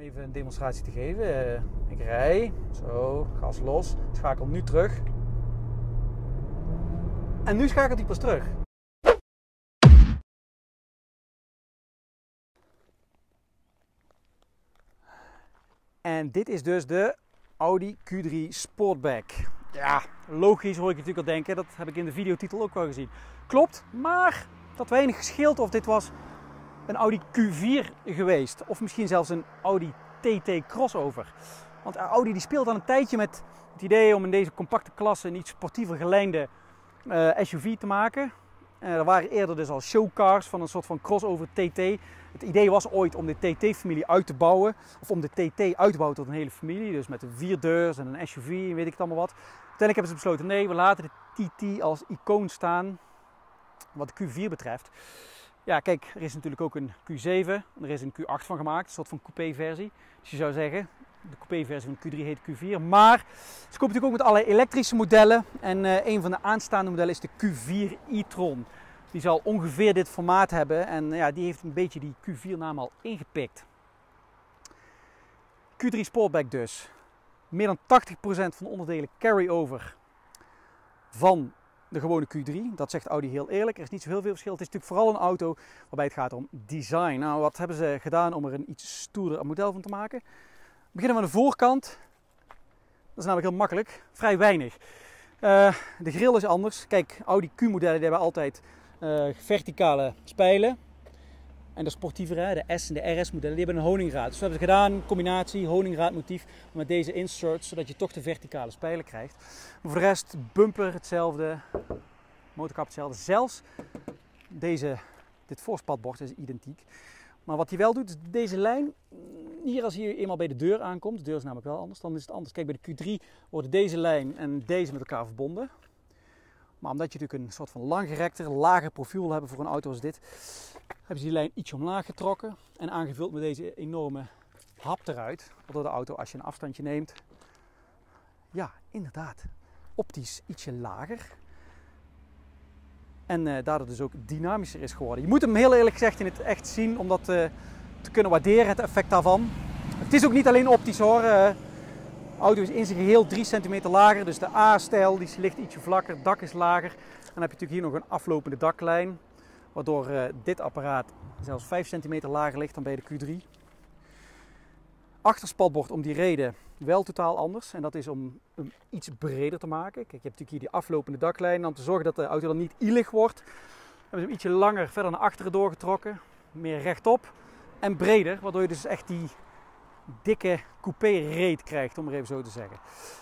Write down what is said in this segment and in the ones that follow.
Even een demonstratie te geven. Uh, ik rij, zo, gas los, schakel nu terug. En nu schakelt hij pas terug. En dit is dus de Audi Q3 Sportback. Ja, logisch hoor ik natuurlijk al denken. Dat heb ik in de videotitel ook wel gezien. Klopt, maar dat weinig gescheeld of dit was een Audi Q4 geweest. Of misschien zelfs een Audi TT crossover. Want Audi die speelt al een tijdje met het idee om in deze compacte klasse een iets sportiever gelijnde eh, SUV te maken. Uh, er waren eerder dus al showcars van een soort van crossover TT. Het idee was ooit om de TT-familie uit te bouwen. Of om de TT uit te bouwen tot een hele familie. Dus met een vierdeurs en een SUV en weet ik het allemaal wat. Uiteindelijk hebben ze besloten, nee, we laten de TT als icoon staan. Wat de Q4 betreft. Ja, kijk, er is natuurlijk ook een Q7. Er is een Q8 van gemaakt, een soort van coupé-versie. Dus je zou zeggen, de coupé-versie van Q3 heet Q4. Maar ze komen natuurlijk ook met allerlei elektrische modellen. En uh, een van de aanstaande modellen is de Q4 e-tron. Die zal ongeveer dit formaat hebben. En ja, die heeft een beetje die Q4-naam al ingepikt. Q3 Sportback dus. Meer dan 80% van de onderdelen carry-over van de gewone Q3. Dat zegt Audi heel eerlijk. Er is niet zo heel veel verschil. Het is natuurlijk vooral een auto waarbij het gaat om design. Nou, wat hebben ze gedaan om er een iets stoerder model van te maken? We beginnen aan de voorkant. Dat is namelijk heel makkelijk. Vrij weinig. Uh, de grill is anders. Kijk, Audi Q-modellen hebben altijd uh, verticale spijlen. En de sportievere, de S en de RS-modellen, die hebben een honingraad. Dus we hebben gedaan, een combinatie honingraadmotief met deze inserts, zodat je toch de verticale spijlen krijgt. Maar voor de rest, bumper hetzelfde, motorkap hetzelfde. Zelfs deze, dit voorspatbord is identiek. Maar wat hij wel doet, is deze lijn, hier als je eenmaal bij de deur aankomt, de deur is namelijk wel anders, dan is het anders. Kijk, bij de Q3 worden deze lijn en deze met elkaar verbonden. Maar omdat je natuurlijk een soort van langgerekter, lager profiel hebben voor een auto als dit, hebben ze die lijn iets omlaag getrokken en aangevuld met deze enorme hap eruit. Waardoor de auto, als je een afstandje neemt, ja, inderdaad, optisch ietsje lager. En uh, daardoor dus ook dynamischer is geworden. Je moet hem heel eerlijk gezegd in het echt zien om dat uh, te kunnen waarderen, het effect daarvan. Het is ook niet alleen optisch hoor. De auto is in zijn geheel 3 centimeter lager, dus de A-stijl ligt ietsje vlakker, het dak is lager. Dan heb je natuurlijk hier nog een aflopende daklijn, waardoor uh, dit apparaat zelfs 5 centimeter lager ligt dan bij de Q3. Achterspatbord om die reden wel totaal anders en dat is om hem iets breder te maken. Kijk, je hebt natuurlijk hier die aflopende daklijn om te zorgen dat de auto dan niet ielig wordt. Hebben ze hem ietsje langer verder naar achteren doorgetrokken, meer rechtop en breder, waardoor je dus echt die dikke coupé-reet krijgt, om maar even zo te zeggen.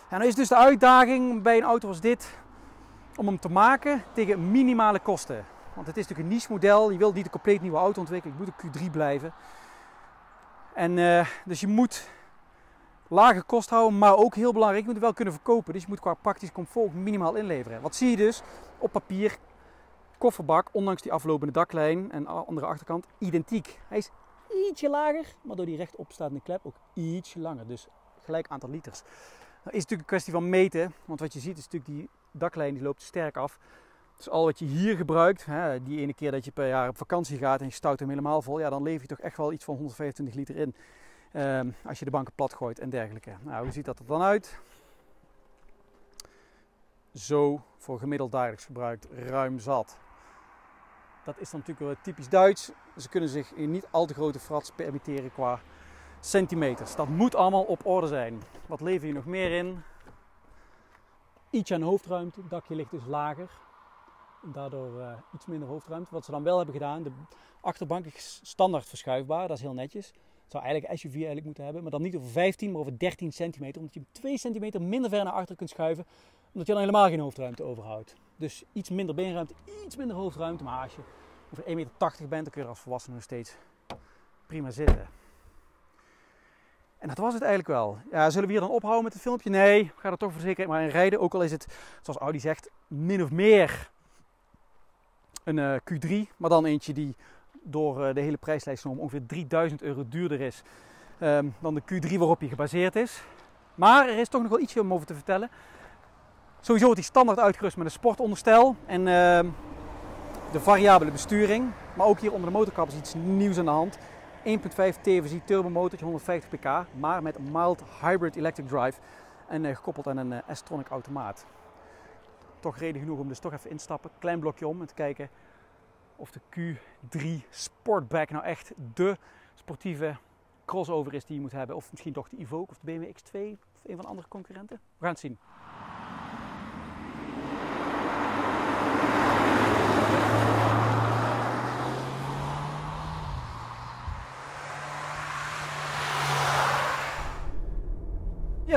En dan is dus de uitdaging bij een auto als dit om hem te maken tegen minimale kosten. Want het is natuurlijk een niche model, je wilt niet een compleet nieuwe auto ontwikkelen, je moet een Q3 blijven. En uh, dus je moet lage kosten houden, maar ook heel belangrijk, je moet het wel kunnen verkopen. Dus je moet qua praktisch comfort minimaal inleveren. Wat zie je dus op papier? Kofferbak, ondanks die aflopende daklijn en andere achterkant, identiek. Hij is ietsje lager, maar door die rechtop staande klep ook ietsje langer. Dus gelijk aantal liters. Nou is natuurlijk een kwestie van meten, want wat je ziet is natuurlijk die daklijn die loopt sterk af. Dus al wat je hier gebruikt, hè, die ene keer dat je per jaar op vakantie gaat en je stout hem helemaal vol, ja, dan lever je toch echt wel iets van 125 liter in. Um, als je de banken plat gooit en dergelijke. Nou, hoe ziet dat er dan uit? Zo voor gemiddeld dagelijks gebruik ruim zat. Dat is dan natuurlijk wel typisch Duits. Ze kunnen zich niet al te grote frats permitteren qua centimeters. Dat moet allemaal op orde zijn. Wat lever je nog meer in? Iets aan hoofdruimte. Het dakje ligt dus lager. Daardoor uh, iets minder hoofdruimte. Wat ze dan wel hebben gedaan, de achterbank is standaard verschuifbaar. Dat is heel netjes. Zou eigenlijk SUV eigenlijk moeten hebben. Maar dan niet over 15, maar over 13 centimeter. Omdat je hem 2 centimeter minder ver naar achter kunt schuiven. Omdat je dan helemaal geen hoofdruimte overhoudt. Dus iets minder beenruimte, iets minder hoofdruimte. Maar als je over 1,80 meter bent, dan kun je er als volwassene nog steeds prima zitten. En dat was het eigenlijk wel. Ja, zullen we hier dan ophouden met het filmpje? Nee, we gaan er toch voor zekerheid maar in rijden. Ook al is het, zoals Audi zegt, min of meer een eh, Q3. Maar dan eentje die door uh, de hele prijslijst om ongeveer 3000 euro duurder is um, dan de Q3 waarop hij gebaseerd is. Maar er is toch nog wel ietsje om over te vertellen. Sowieso wordt hij standaard uitgerust met een sportonderstel. En uh, de variabele besturing. Maar ook hier onder de motorkap is iets nieuws aan de hand. 1.5 TFSI turbomotor, 150 pk, maar met mild hybrid electric drive en uh, gekoppeld aan een uh, S-tronic automaat. Toch reden genoeg om dus toch even instappen, klein blokje om en te kijken of de Q3 Sportback nou echt de sportieve crossover is die je moet hebben. Of misschien toch de Evoque of de BMW X2 of een van de andere concurrenten. We gaan het zien.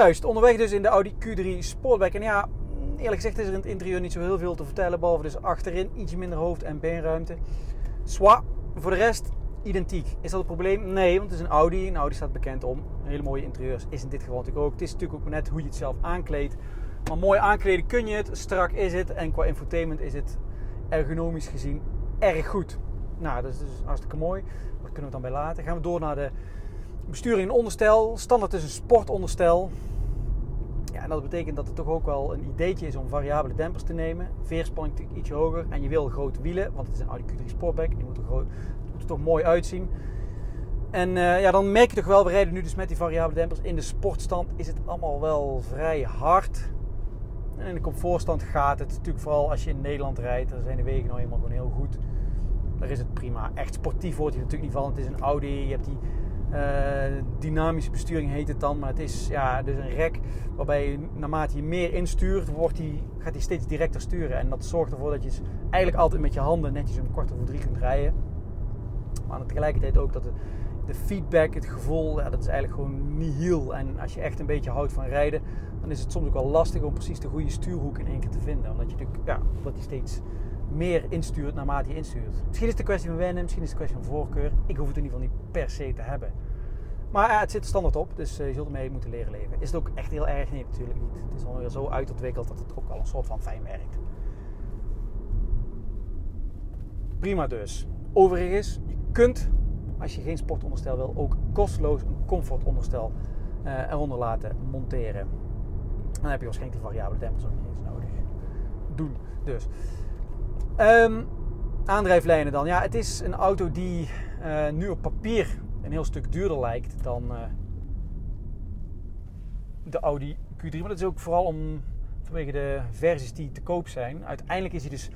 Juist, onderweg dus in de Audi Q3 Sportback. En ja, eerlijk gezegd is er in het interieur niet zo heel veel te vertellen. Behalve dus achterin ietsje minder hoofd- en beenruimte. Swa, voor de rest identiek. Is dat het probleem? Nee, want het is een Audi. Een Audi staat bekend om hele mooie interieurs. Is in dit geval natuurlijk ook. Het is natuurlijk ook net hoe je het zelf aankleedt. Maar mooi aankleden kun je het. Strak is het. En qua infotainment is het ergonomisch gezien erg goed. Nou, dat is dus hartstikke mooi. Daar kunnen we dan bij laten. Gaan we door naar de besturing en onderstel. Standaard is een sportonderstel. En dat betekent dat het toch ook wel een ideetje is om variabele dempers te nemen. Veerspanning iets hoger. En je wil grote wielen, want het is een Audi Q3 Sportback. Die moet er, toch mooi uitzien. En uh, ja, dan merk je toch wel, we rijden nu dus met die variabele dempers. In de sportstand is het allemaal wel vrij hard. En in de comfortstand gaat het natuurlijk vooral als je in Nederland rijdt. Dan zijn de wegen nou eenmaal gewoon heel goed. Daar is het prima. Echt sportief wordt je natuurlijk niet van. Het is een Audi, je hebt die dynamische besturing heet het dan. Maar het is ja, dus een rek waarbij je, naarmate je meer instuurt, wordt die, gaat hij steeds directer sturen. En dat zorgt ervoor dat je eigenlijk altijd met je handen netjes een kwart over drie kunt rijden. Maar tegelijkertijd ook dat de, de feedback, het gevoel, ja, dat is eigenlijk gewoon nihil. En als je echt een beetje houdt van rijden, dan is het soms ook wel lastig om precies de goede stuurhoek in één keer te vinden. Omdat je natuurlijk, ja, omdat die steeds meer instuurt naarmate je instuurt. Misschien is het een kwestie van wennen, misschien is het een kwestie van voorkeur. Ik hoef het in ieder geval niet per se te hebben. Maar ja, het zit standaard op, dus eh, je zult ermee moeten leren leven. Is het ook echt heel erg? Nee, natuurlijk niet. Het is alweer zo uitontwikkeld dat het ook wel een soort van fijn werkt. Prima dus. Overigens, je kunt, als je geen sportonderstel wil, ook kosteloos een comfortonderstel uh, eronder laten monteren. Dan heb je waarschijnlijk de variabele dempers ook niet eens nodig. Doen dus. Um, aandrijflijnen dan. Ja, het is een auto die uh, nu op papier een heel stuk duurder lijkt dan uh, de Audi Q3. Maar dat is ook vooral om, vanwege de versies die te koop zijn. Uiteindelijk is hij dus,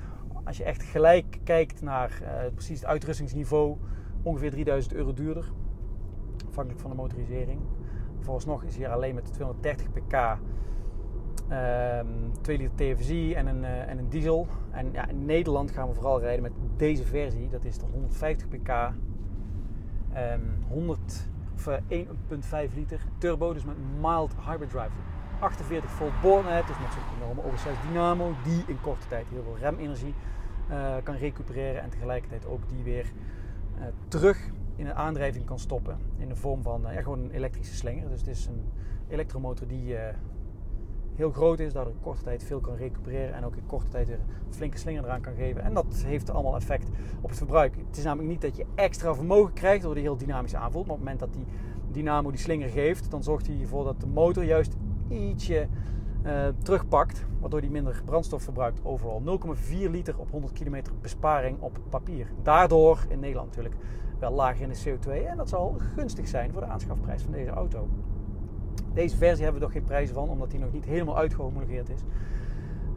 als je echt gelijk kijkt naar uh, precies het uitrustingsniveau, ongeveer 3000 euro duurder. Afhankelijk van de motorisering. Vooralsnog is hij alleen met 230 pk 2 liter TFSI en een, uh, en een diesel. En ja, in Nederland gaan we vooral rijden met deze versie. Dat is de 150 pk, um, 100 of uh, 1,5 liter turbo, dus met mild hybrid drive. 48 volt boornet, dus met zo'n enorme oversized dynamo die in korte tijd heel veel remenergie uh, kan recupereren en tegelijkertijd ook die weer uh, terug in een aandrijving kan stoppen in de vorm van ja, gewoon een elektrische slinger. Dus het is een elektromotor die heel groot is, daardoor in korte tijd veel kan recupereren en ook in korte tijd weer een flinke slinger eraan kan geven. En dat heeft allemaal effect op het verbruik. Het is namelijk niet dat je extra vermogen krijgt door die heel dynamisch aanvoelt, maar op het moment dat die dynamo die slinger geeft, dan zorgt hij ervoor dat de motor juist ietsje uh, terugpakt, waardoor die minder brandstof verbruikt overal. 0,4 liter op 100 kilometer besparing op papier. Daardoor in Nederland natuurlijk wel lager in de CO2 en dat zal gunstig zijn voor de aanschafprijs van deze auto. Deze versie hebben we nog geen prijzen van, omdat die nog niet helemaal uitgehomologeerd is.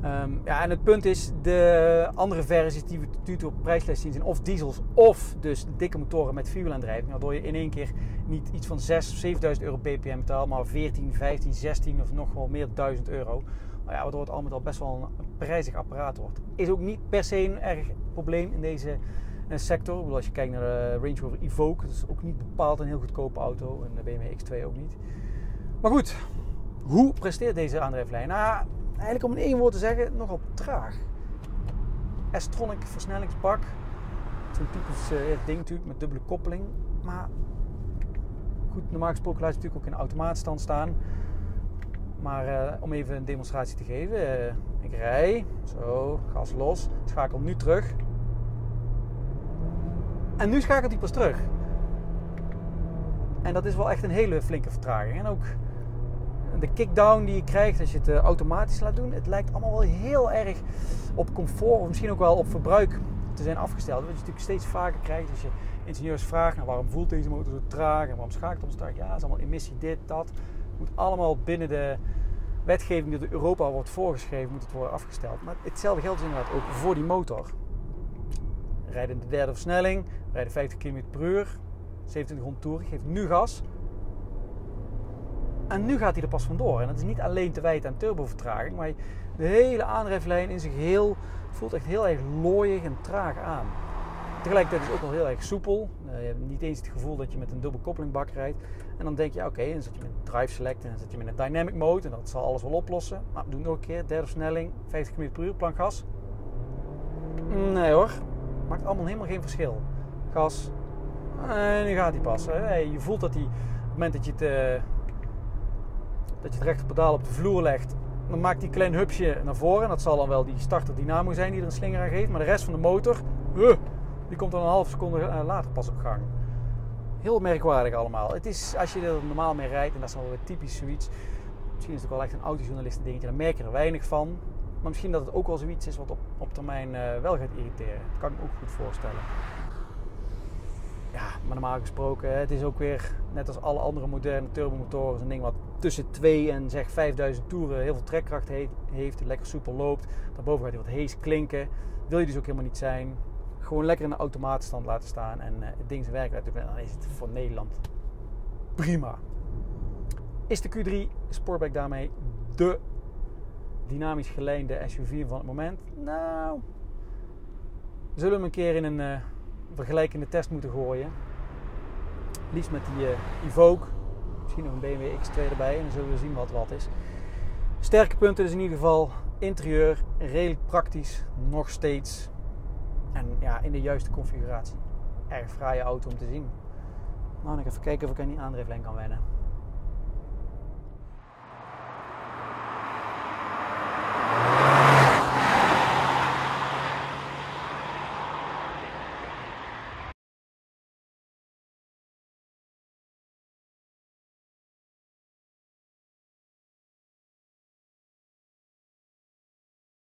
Um, ja, en het punt is, de andere versies die we nu op prijslijst zien zijn of diesels of dus dikke motoren met vierwielaandrijving. Waardoor je in één keer niet iets van 6 of 7000 euro BPM betaalt, maar 14, 15, 16 of nog wel meer 1000 euro. Maar ja, waardoor het al met al best wel een prijzig apparaat wordt. Is ook niet per se een erg probleem in deze uh, sector. Ik bedoel, als je kijkt naar de Range Rover Evoque, dat is ook niet bepaald een heel goedkope auto. En de BMW X2 ook niet. Maar goed, hoe presteert deze aandrijflijn? Nou, eigenlijk om in één woord te zeggen, nogal traag. S-tronic versnellingsbak. Zo'n typisch uh, ding natuurlijk met dubbele koppeling. Maar goed, normaal gesproken laat je natuurlijk ook in automaatstand staan. Maar uh, om even een demonstratie te geven. Uh, ik rij, zo, gas los, schakel nu terug. En nu schakelt hij pas terug. En dat is wel echt een hele flinke vertraging. En ook de kickdown die je krijgt als je het automatisch laat doen. Het lijkt allemaal wel heel erg op comfort of misschien ook wel op verbruik te zijn afgesteld. Wat je natuurlijk steeds vaker krijgt als je ingenieurs vraagt... Nou, waarom voelt deze motor zo traag en waarom schakelt het traag? Ja, het is allemaal emissie dit, dat. Het moet allemaal binnen de wetgeving die door Europa wordt voorgeschreven... moet het worden afgesteld. Maar hetzelfde geldt dus inderdaad ook voor die motor. Rijden de derde versnelling, rijden 50 km per uur... 2700 toeren, geeft nu gas... En nu gaat hij er pas vandoor. En dat is niet alleen te wijten aan turbovertraging, maar de hele aandrijflijn in zich heel, voelt echt heel erg looiig en traag aan. Tegelijkertijd is het ook wel heel erg soepel. Uh, je hebt niet eens het gevoel dat je met een dubbelkoppelingbak rijdt. En dan denk je, oké, okay, dan zit je met drive select en dan zit je met een dynamic mode en dat zal alles wel oplossen. Nou, doe nog een keer, derde versnelling, 50 km per uur, plank gas. Nee hoor, maakt allemaal helemaal geen verschil. Gas, en nu gaat hij pas. Je voelt dat hij, op het moment dat je het... Uh, dat je het rechterpedaal op de vloer legt. Dan maakt die klein hupsje naar voren. En dat zal dan wel die starter dynamo zijn die er een slinger aan geeft. Maar de rest van de motor, die komt dan een half seconde eh, later pas op gang. Heel merkwaardig allemaal. Het is, als je er normaal mee rijdt, en dat is wel weer typisch zoiets. Misschien is het ook wel echt een autojournalisten dingetje, dan merk je er weinig van. Maar misschien dat het ook wel zoiets is wat op, op termijn uh, wel gaat irriteren. Dat kan ik me ook goed voorstellen. Ja, maar normaal gesproken, het is ook weer, net als alle andere moderne turbomotoren, een ding wat tussen 2 en zeg 5000 toeren heel veel trekkracht heeft, lekker soepel loopt. Daarboven gaat hij wat hees klinken. Wil je dus ook helemaal niet zijn. Gewoon lekker in de automaatstand laten staan en uh, het ding zijn werk. Dan is het voor Nederland prima. Is de Q3 Sportback daarmee de dynamisch geleende SUV van het moment? Nou, zullen we een keer in een uh, vergelijkende test moeten gooien. Liefst met die uh, Evoque Misschien nog een BMW X2 erbij en dan zullen we zien wat wat is. Sterke punten is in ieder geval interieur, redelijk praktisch, nog steeds. En ja, in de juiste configuratie. Erg fraaie auto om te zien. Nou, ik even kijken of ik aan die aandrijflijn kan wennen.